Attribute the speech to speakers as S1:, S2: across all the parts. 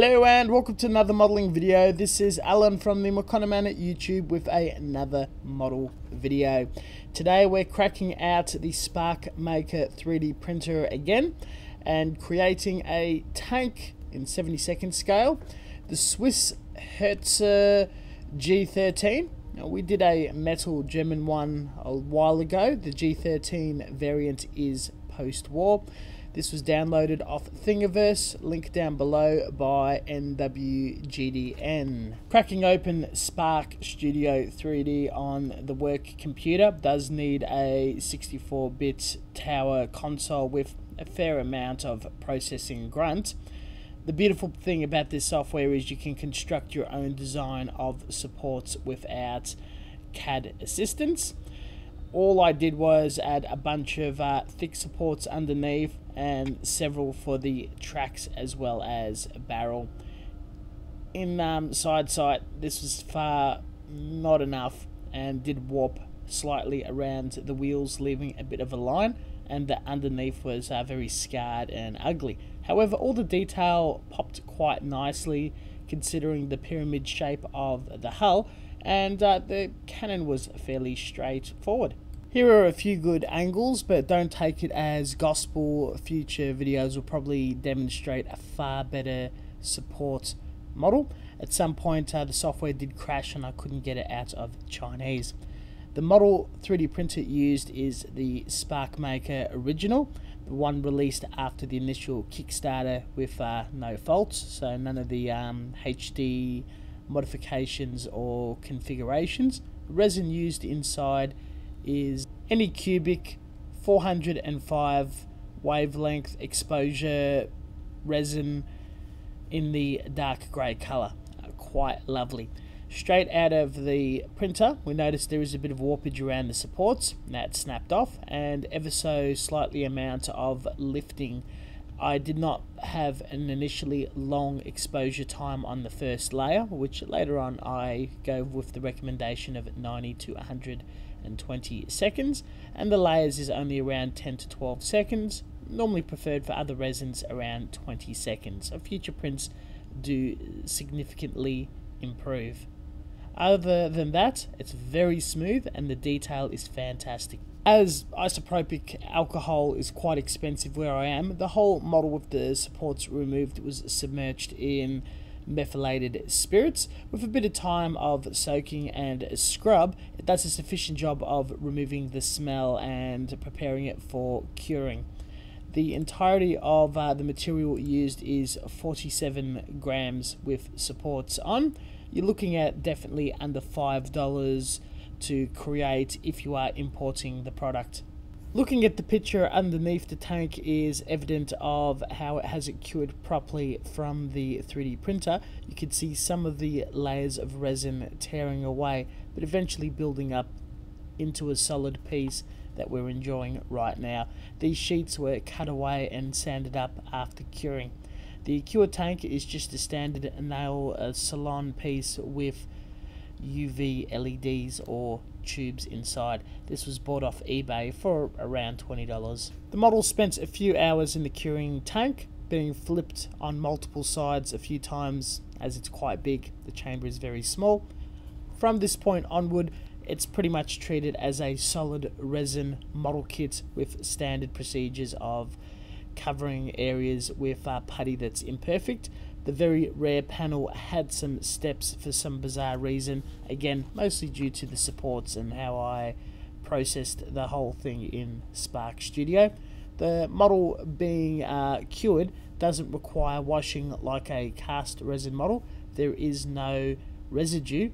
S1: Hello and welcome to another modeling video. This is Alan from the Mokanaman at YouTube with a, another model video. Today we're cracking out the Sparkmaker 3D printer again and creating a tank in 70 second scale. The Swiss Hetzer G13. Now we did a metal German one a while ago. The G13 variant is post-war. This was downloaded off Thingiverse, link down below by NWGDN. Cracking open Spark Studio 3D on the work computer does need a 64-bit tower console with a fair amount of processing grunt. The beautiful thing about this software is you can construct your own design of supports without CAD assistance all I did was add a bunch of uh, thick supports underneath and several for the tracks as well as a barrel. In um, side sight, this was far not enough and did warp slightly around the wheels, leaving a bit of a line, and the underneath was uh, very scarred and ugly. However, all the detail popped quite nicely considering the pyramid shape of the hull, and uh, the cannon was fairly straightforward. Here are a few good angles, but don't take it as gospel. Future videos will probably demonstrate a far better support model. At some point, uh, the software did crash and I couldn't get it out of Chinese. The model 3D printer used is the Sparkmaker Original, the one released after the initial Kickstarter with uh, no faults, so none of the um, HD modifications or configurations. The resin used inside is Anycubic 405 wavelength exposure resin in the dark grey colour. Uh, quite lovely. Straight out of the printer, we notice there is a bit of warpage around the supports. That snapped off, and ever so slightly amount of lifting. I did not have an initially long exposure time on the first layer, which later on I go with the recommendation of 90 to 100 and 20 seconds, and the layers is only around 10 to 12 seconds, normally preferred for other resins around 20 seconds. So future prints do significantly improve. Other than that, it's very smooth and the detail is fantastic. As isopropyl alcohol is quite expensive where I am, the whole model with the supports removed was submerged in methylated spirits. With a bit of time of soaking and scrub, does a sufficient job of removing the smell and preparing it for curing. The entirety of uh, the material used is 47 grams with supports on. You're looking at definitely under $5 to create if you are importing the product. Looking at the picture underneath the tank is evident of how it has it cured properly from the 3D printer. You can see some of the layers of resin tearing away, but eventually building up into a solid piece that we're enjoying right now. These sheets were cut away and sanded up after curing. The cure tank is just a standard nail salon piece with UV LEDs or tubes inside. This was bought off eBay for around $20. The model spent a few hours in the curing tank, being flipped on multiple sides a few times as it's quite big. The chamber is very small. From this point onward, it's pretty much treated as a solid resin model kit with standard procedures of covering areas with uh, putty that's imperfect the very rare panel had some steps for some bizarre reason, again, mostly due to the supports and how I processed the whole thing in Spark Studio. The model being uh, cured doesn't require washing like a cast resin model. There is no residue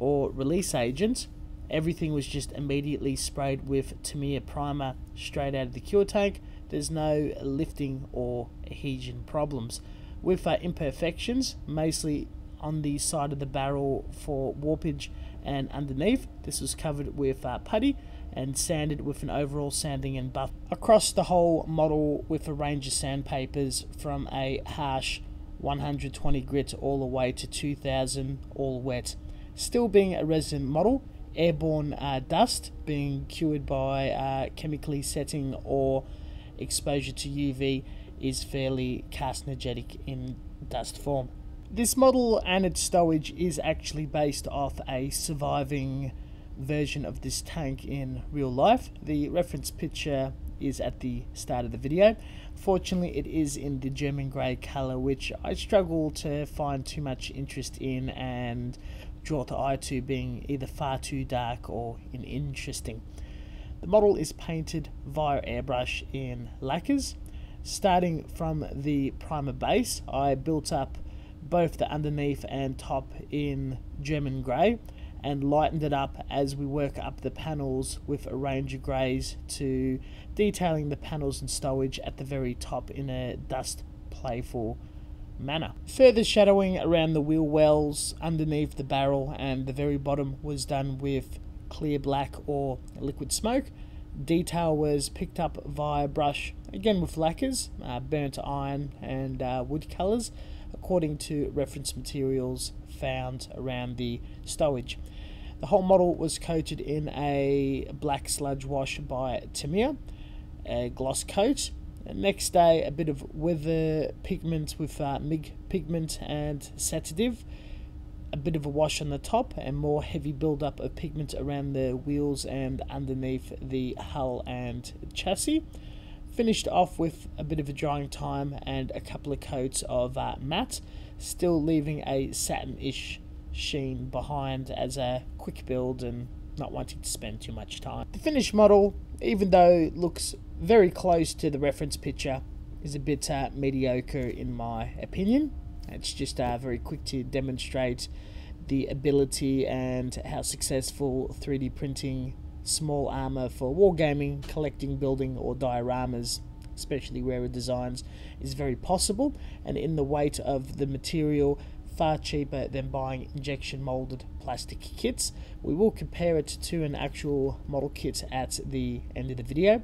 S1: or release agent. Everything was just immediately sprayed with Tamiya primer straight out of the cure tank. There's no lifting or adhesion problems with uh, imperfections, mostly on the side of the barrel for warpage and underneath. This was covered with uh, putty and sanded with an overall sanding and buff. Across the whole model with a range of sandpapers from a harsh 120 grit all the way to 2000 all wet. Still being a resin model, airborne uh, dust being cured by uh, chemically setting or exposure to UV is fairly carcinogenic in dust form. This model and its stowage is actually based off a surviving version of this tank in real life. The reference picture is at the start of the video. Fortunately, it is in the German grey colour, which I struggle to find too much interest in and draw the eye to being either far too dark or interesting. The model is painted via airbrush in lacquers. Starting from the primer base, I built up both the underneath and top in German grey and lightened it up as we work up the panels with a range of greys to detailing the panels and stowage at the very top in a dust playful manner. Further shadowing around the wheel wells underneath the barrel and the very bottom was done with clear black or liquid smoke. Detail was picked up via brush, again with lacquers, uh, burnt iron and uh, wood colours according to reference materials found around the stowage. The whole model was coated in a black sludge wash by Tamiya, a gloss coat. Next day, a bit of weather pigment with uh, MIG pigment and Cerative, a bit of a wash on the top, and more heavy buildup of pigment around the wheels and underneath the hull and chassis. Finished off with a bit of a drying time and a couple of coats of uh, matte, still leaving a satin-ish sheen behind as a quick build and not wanting to spend too much time. The finished model, even though looks very close to the reference picture, is a bit uh, mediocre in my opinion. It's just uh, very quick to demonstrate the ability and how successful 3D printing small armor for wargaming, collecting, building, or dioramas, especially rarer designs, is very possible, and in the weight of the material, far cheaper than buying injection molded plastic kits. We will compare it to an actual model kit at the end of the video.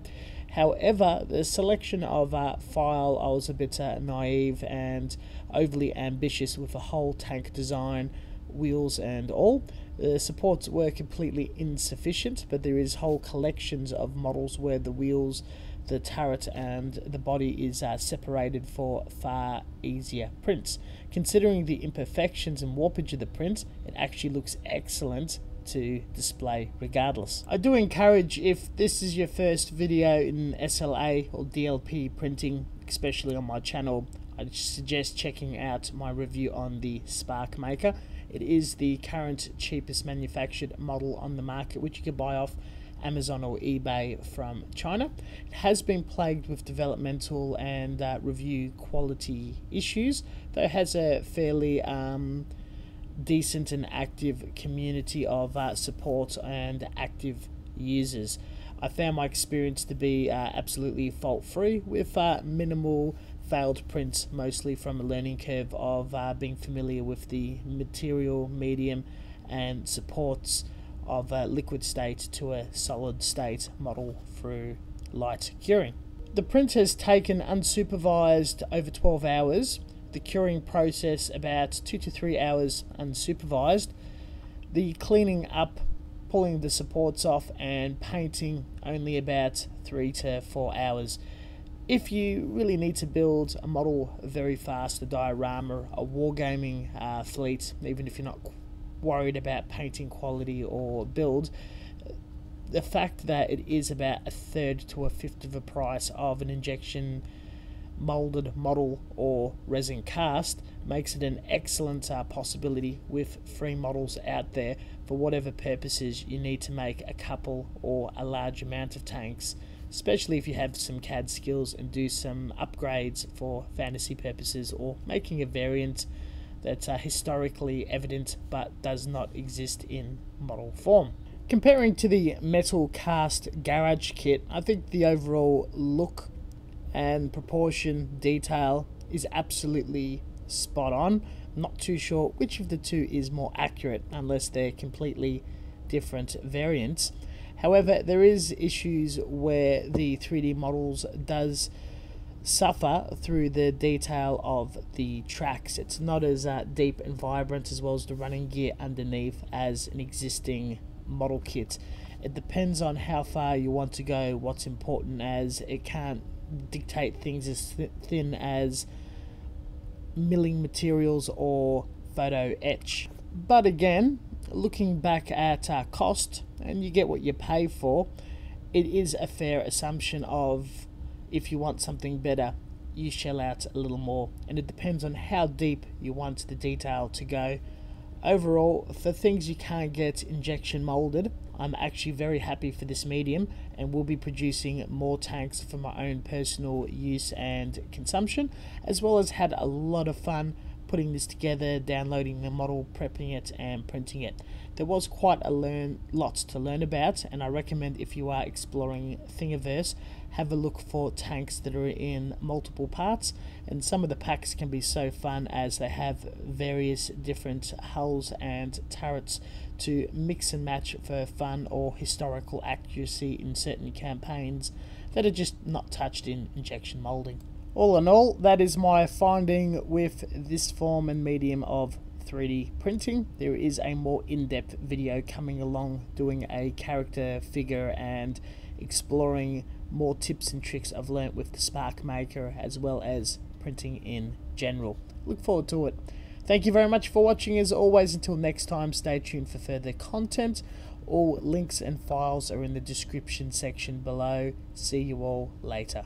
S1: However, the selection of uh, file, I was a bit uh, naive and overly ambitious with a whole tank design, wheels and all. The supports were completely insufficient, but there is whole collections of models where the wheels, the turret, and the body is uh, separated for far easier prints. Considering the imperfections and warpage of the print, it actually looks excellent to display regardless. I do encourage if this is your first video in SLA or DLP printing, especially on my channel, I suggest checking out my review on the Sparkmaker. It is the current cheapest manufactured model on the market, which you can buy off Amazon or eBay from China. It has been plagued with developmental and uh, review quality issues, though it has a fairly um, decent and active community of uh, support and active users. I found my experience to be uh, absolutely fault free with uh, minimal failed prints, mostly from a learning curve of uh, being familiar with the material, medium, and supports of a liquid state to a solid state model through light curing. The print has taken unsupervised over 12 hours, the curing process about 2 to 3 hours unsupervised, the cleaning up, pulling the supports off, and painting only about 3 to 4 hours. If you really need to build a model very fast, a diorama, a wargaming uh, fleet, even if you're not worried about painting quality or build, the fact that it is about a third to a fifth of the price of an injection molded model or resin cast makes it an excellent uh, possibility with free models out there. For whatever purposes you need to make a couple or a large amount of tanks especially if you have some CAD skills and do some upgrades for fantasy purposes or making a variant that's uh, historically evident but does not exist in model form. Comparing to the metal cast garage kit, I think the overall look and proportion detail is absolutely spot on. I'm not too sure which of the two is more accurate unless they're completely different variants. However, there is issues where the 3D models does suffer through the detail of the tracks. It's not as uh, deep and vibrant as well as the running gear underneath as an existing model kit. It depends on how far you want to go, what's important as it can't dictate things as th thin as milling materials or photo etch. But again, looking back at uh, cost, and you get what you pay for, it is a fair assumption of if you want something better, you shell out a little more, and it depends on how deep you want the detail to go. Overall, for things you can't get injection molded, I'm actually very happy for this medium and will be producing more tanks for my own personal use and consumption, as well as had a lot of fun putting this together, downloading the model, prepping it, and printing it. There was quite a learn lots to learn about, and I recommend if you are exploring Thingiverse, have a look for tanks that are in multiple parts. And some of the packs can be so fun as they have various different hulls and turrets to mix and match for fun or historical accuracy in certain campaigns that are just not touched in injection molding. All in all, that is my finding with this form and medium of 3D printing. There is a more in-depth video coming along doing a character figure and exploring more tips and tricks I've learnt with the Sparkmaker as well as printing in general. Look forward to it. Thank you very much for watching as always. Until next time, stay tuned for further content. All links and files are in the description section below. See you all later.